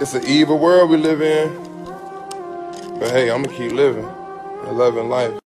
It's an evil world we live in. But hey, I'm gonna keep living and loving life.